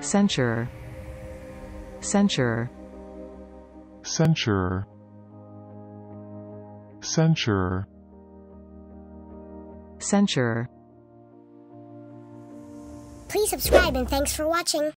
censurer censurer censurer censurer censurer Please subscribe and thanks for watching.